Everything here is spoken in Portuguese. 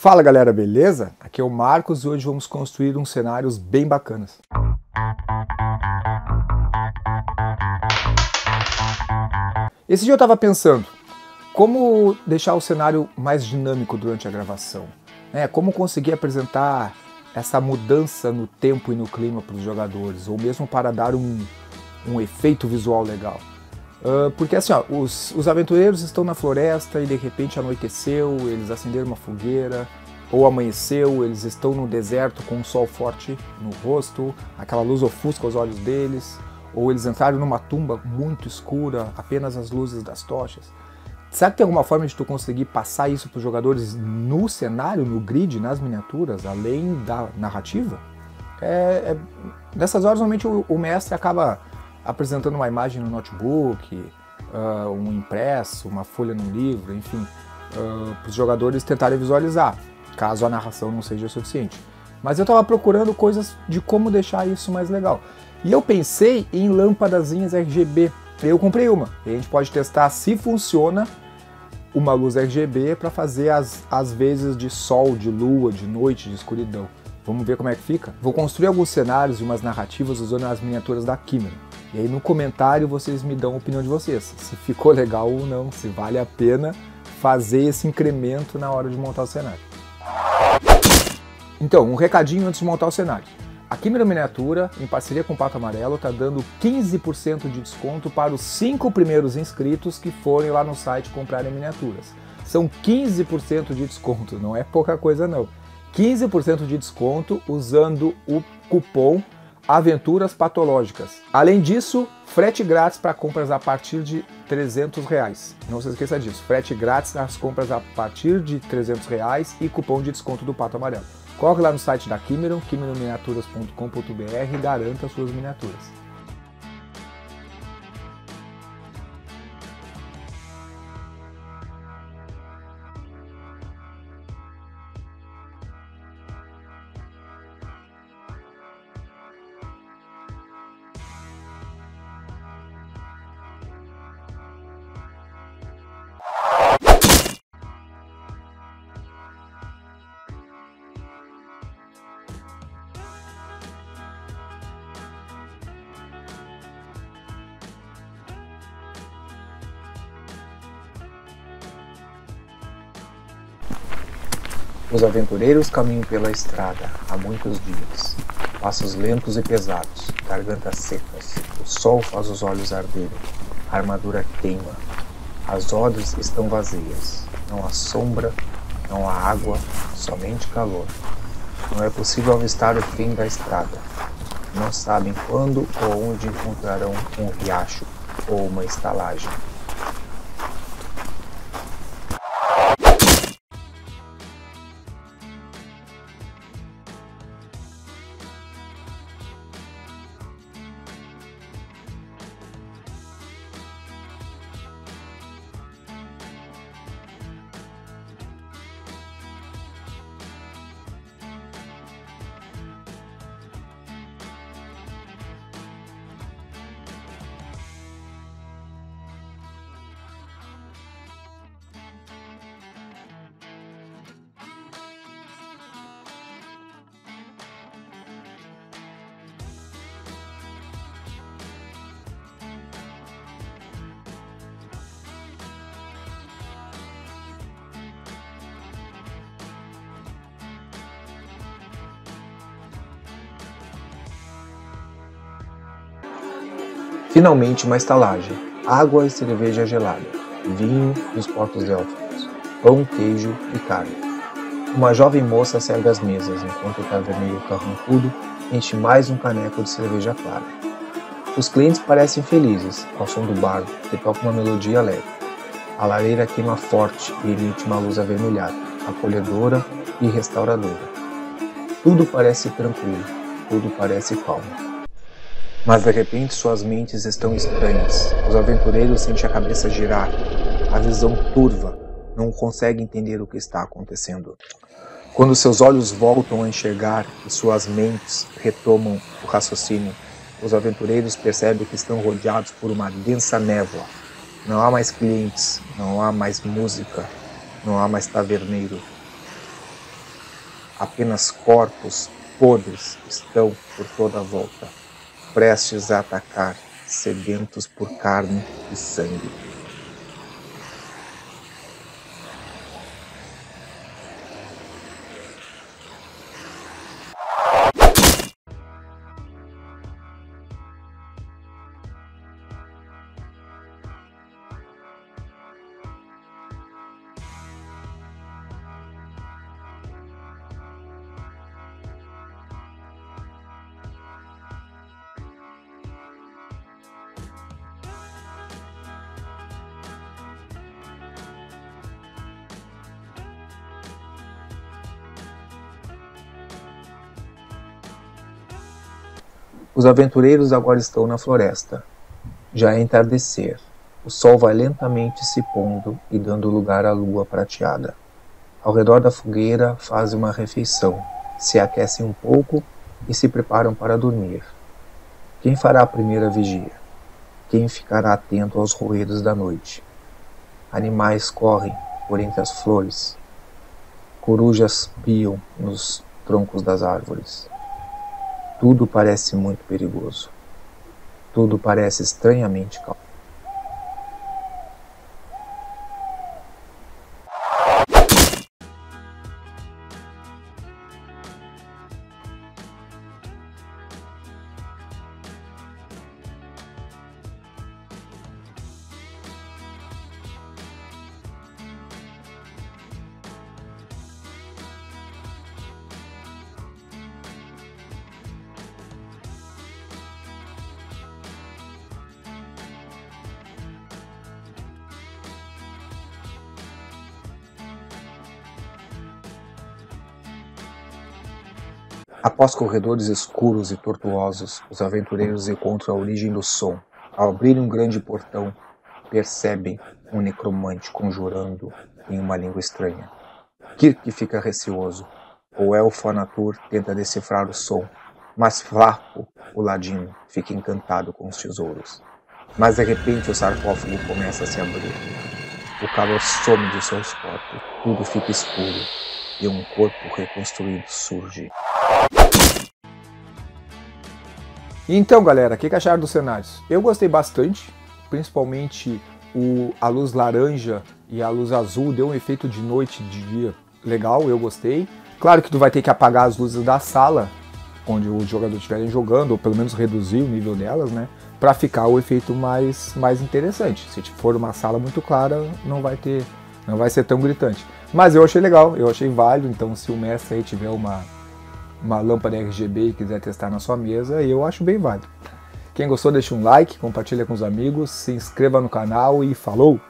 Fala galera, beleza? Aqui é o Marcos e hoje vamos construir uns cenários bem bacanas. Esse dia eu estava pensando, como deixar o cenário mais dinâmico durante a gravação? É, como conseguir apresentar essa mudança no tempo e no clima para os jogadores, ou mesmo para dar um, um efeito visual legal? Uh, porque assim, ó, os, os aventureiros estão na floresta e de repente anoiteceu, eles acenderam uma fogueira, ou amanheceu, eles estão no deserto com um sol forte no rosto, aquela luz ofusca os olhos deles, ou eles entraram numa tumba muito escura, apenas as luzes das tochas. Será que tem alguma forma de tu conseguir passar isso para os jogadores no cenário, no grid, nas miniaturas, além da narrativa? É, é, nessas horas, normalmente o, o mestre acaba apresentando uma imagem no notebook, uh, um impresso, uma folha no livro, enfim, uh, para os jogadores tentarem visualizar, caso a narração não seja suficiente. Mas eu estava procurando coisas de como deixar isso mais legal. E eu pensei em lâmpadazinhas RGB. Eu comprei uma. E a gente pode testar se funciona uma luz RGB para fazer as, as vezes de sol, de lua, de noite, de escuridão. Vamos ver como é que fica? Vou construir alguns cenários e umas narrativas usando as miniaturas da Kimera. E aí no comentário vocês me dão a opinião de vocês, se ficou legal ou não, se vale a pena fazer esse incremento na hora de montar o cenário. Então, um recadinho antes de montar o cenário. A Quimera Miniatura, em parceria com o Pato Amarelo, está dando 15% de desconto para os cinco primeiros inscritos que forem lá no site comprarem miniaturas. São 15% de desconto, não é pouca coisa não. 15% de desconto usando o cupom aventuras patológicas. Além disso, frete grátis para compras a partir de 300 reais. Não se esqueça disso, frete grátis nas compras a partir de 300 reais e cupom de desconto do Pato Amarelo. Corre lá no site da Kimeron, kimeronminiaturas.com.br e garanta suas miniaturas. Os aventureiros caminham pela estrada há muitos dias. Passos lentos e pesados, gargantas secas. O sol faz os olhos arderem. A armadura queima. As odres estão vazias. Não há sombra, não há água, somente calor. Não é possível avistar o fim da estrada. Não sabem quando ou onde encontrarão um riacho ou uma estalagem. Finalmente uma estalagem, água e cerveja gelada, vinho dos portos élficos, pão, queijo e carne. Uma jovem moça serve as mesas, enquanto o taverneiro carrancudo enche mais um caneco de cerveja clara. Os clientes parecem felizes ao som do bar, que toca uma melodia alegre. A lareira queima forte e emite uma luz avermelhada, acolhedora e restauradora. Tudo parece tranquilo, tudo parece calmo. Mas de repente suas mentes estão estranhas. Os aventureiros sentem a cabeça girar, a visão turva, não conseguem entender o que está acontecendo. Quando seus olhos voltam a enxergar e suas mentes retomam o raciocínio, os aventureiros percebem que estão rodeados por uma densa névoa. Não há mais clientes, não há mais música, não há mais taverneiro. Apenas corpos podres estão por toda a volta, prestes a atacar, sedentos por carne e sangue. Os aventureiros agora estão na floresta. Já é entardecer. O sol vai lentamente se pondo e dando lugar à lua prateada. Ao redor da fogueira fazem uma refeição, se aquecem um pouco e se preparam para dormir. Quem fará a primeira vigia? Quem ficará atento aos ruídos da noite? Animais correm por entre as flores. Corujas piam nos troncos das árvores. Tudo parece muito perigoso. Tudo parece estranhamente calmo. Após corredores escuros e tortuosos, os aventureiros encontram a origem do som. Ao abrir um grande portão, percebem um necromante conjurando em uma língua estranha. Kirk fica receoso. O elfo Anatur tenta decifrar o som, mas Flapo, o ladino, fica encantado com os tesouros. Mas de repente o sarcófago começa a se abrir. O calor some de seus corpos, tudo fica escuro e um corpo reconstruído surge. Então, galera, o que, que acharam dos cenários? Eu gostei bastante, principalmente o, a luz laranja e a luz azul deu um efeito de noite de dia legal, eu gostei. Claro que tu vai ter que apagar as luzes da sala onde os jogadores estiverem jogando, ou pelo menos reduzir o nível delas, né? Para ficar o efeito mais, mais interessante. Se for uma sala muito clara, não vai ter, não vai ser tão gritante. Mas eu achei legal, eu achei válido. Então, se o mestre aí tiver uma uma lâmpada RGB e quiser testar na sua mesa, eu acho bem válido. Quem gostou, deixa um like, compartilha com os amigos, se inscreva no canal e falou!